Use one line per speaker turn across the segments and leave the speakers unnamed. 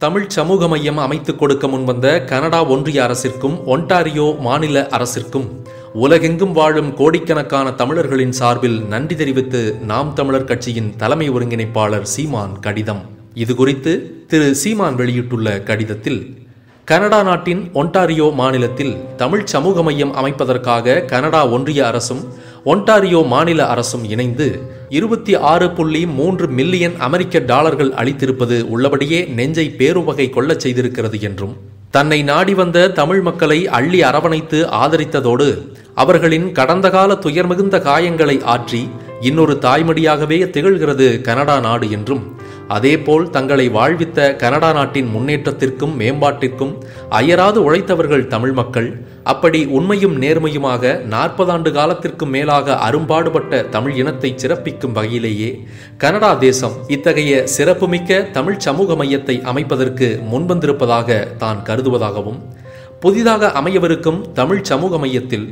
தமிழ் சமூக மையம் அமைத்துக் கொடுக்க முன்வந்த கனடா ஒன்றிய அரசிற்கும் ஒன்டாரியோ மாநில அரசிற்கும் உலகெங்கும் வாழும் கோடிக்கணக்கான தமிழர்களின் சார்பில் நன்றி தெரிவித்து நாம் தமிழர் கட்சியின் தலைமை ஒருங்கிணைப்பாளர் சீமான் கடிதம். இது குறித்து திரு சீமான் வெளியிட்டுள்ள கடிதத்தில் கனடா நாட்டின் ஒன்டாரியோ மாநிலத்தில் தமிழ் சமூக மையம் அமைப்பதற்காக கனடா ஒன்றிய அரசும் ஒன்டாரியோ மாநில அரசும் இணைந்து இருபத்தி ஆறு புள்ளி மூன்று மில்லியன் அமெரிக்க டாலர்கள் அளித்திருப்பது உள்ளபடியே நெஞ்சை பேருவகை கொள்ளச் செய்திருக்கிறது என்றும் தன்னை நாடி வந்த தமிழ் மக்களை அள்ளி அரவணைத்து ஆதரித்ததோடு அவர்களின் கடந்த கால துயர்மிகுந்த காயங்களை ஆற்றி இன்னொரு தாய்மடியாகவே திகழ்கிறது கனடா நாடு என்றும் அதேபோல் தங்களை வாழ்வித்த கனடா நாட்டின் முன்னேற்றத்திற்கும் மேம்பாட்டிற்கும் அயராது உழைத்தவர்கள் தமிழ் மக்கள். அப்படி உண்மையும் நேர்மையுமாக நாற்பதாண்டு காலத்திற்கும் மேலாக அரும்பாடுபட்ட தமிழ் இனத்தை சிறப்பிக்கும் வகையிலேயே கனடா தேசம் இத்தகைய சிறப்புமிக்க தமிழ் சமூக மையத்தை அமைப்பதற்கு முன்வந்திருப்பதாக தான் கருதுவதாகவும் புதிதாக அமையவிருக்கும் தமிழ் சமூக மையத்தில்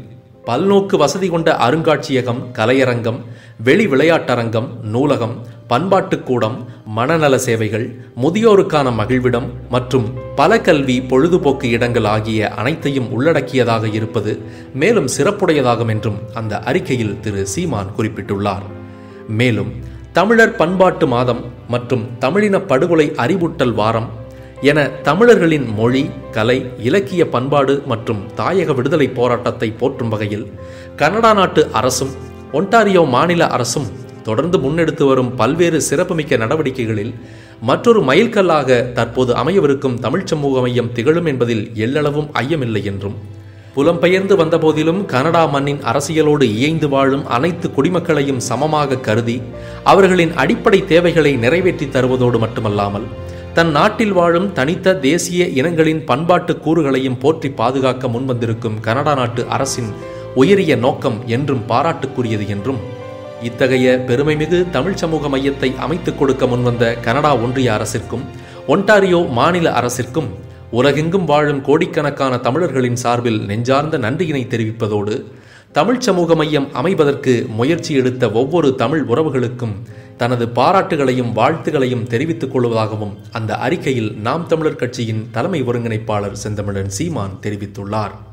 பல்நோக்கு வசதி கொண்ட அருங்காட்சியகம் கலையரங்கம் வெளி விளையாட்டரங்கம் நூலகம் பண்பாட்டுக்கூடம் மனநல சேவைகள் முதியோருக்கான மகிழ்விடம் மற்றும் பல கல்வி பொழுதுபோக்கு இடங்கள் ஆகிய அனைத்தையும் உள்ளடக்கியதாக இருப்பது மேலும் சிறப்புடையதாகும் என்றும் அந்த அறிக்கையில் திரு. சீமான் குறிப்பிட்டுள்ளார். மேலும் தமிழர் பண்பாட்டு மாதம் மற்றும் தமிழின படுகொலை அறிவூட்டல் வாரம் என தமிழர்களின் மொழி கலை இலக்கிய பண்பாடு மற்றும் தாயக விடுதலை போராட்டத்தை போற்றும் வகையில் கனடா நாட்டு அரசும் ஒன்டாரியோ மாநில அரசும் தொடர்ந்து முன்னெடுத்து வரும் பல்வேறு சிறப்புமிக்க நடவடிக்கைகளில் மற்றொரு மைல்கல்லாக தற்போது அமையவிருக்கும் தமிழ்ச் சமூக மையம் திகழும் என்பதில் எள்ளளவும் ஐயமில்லை என்றும். புலம்பெயர்ந்து வந்தபோதிலும் கனடா மண்ணின் அரசியலோடு இயைந்து வாழும் அனைத்து குடிமக்களையும் சமமாக கருதி அவர்களின் அடிப்படை தேவைகளை நிறைவேற்றி தருவதோடு மட்டுமல்லாமல் தன் நாட்டில் வாழும் தனித்த தேசிய இனங்களின் பண்பாட்டு கூறுகளையும் போற்றி பாதுகாக்க முன்வந்திருக்கும் கனடா நாட்டு அரசின் உயரிய நோக்கம் என்றும் பாராட்டுக்குரியது என்றும் இத்தகைய பெருமைமிகு தமிழ் சமூக மையத்தை அமைத்துக் கொடுக்க முன்வந்த கனடா ஒன்றிய அரசிற்கும் ஒன்டாரியோ மாநில அரசிற்கும் உலகெங்கும் வாழும் கோடிக்கணக்கான தமிழர்களின் சார்பில் நெஞ்சார்ந்த நன்றியினை தெரிவிப்பதோடு தமிழ் சமூக மையம் அமைவதற்கு முயற்சி எடுத்த ஒவ்வொரு தமிழ் உறவுகளுக்கும் தனது பாராட்டுகளையும் வாழ்த்துகளையும் தெரிவித்துக் கொள்வதாகவும் அந்த அறிக்கையில் நாம் தமிழர் கட்சியின் தலைமை ஒருங்கிணைப்பாளர் செந்தமிழன் சீமான் தெரிவித்துள்ளார்.